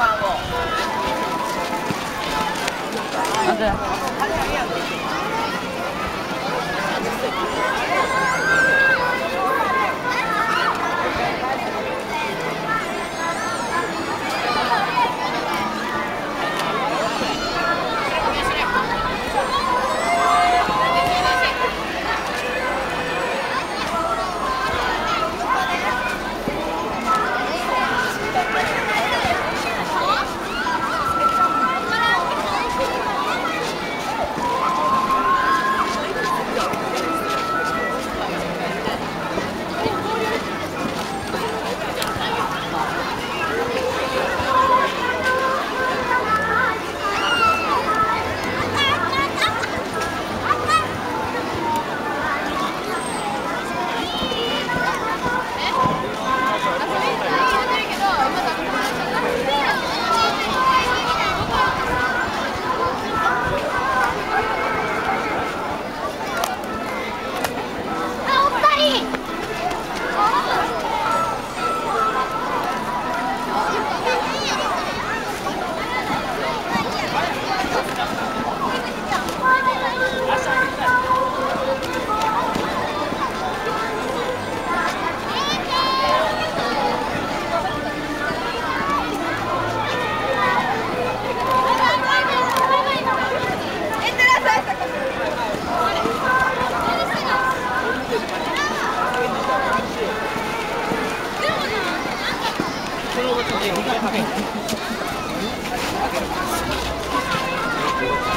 吗？不。啊对。Thank you.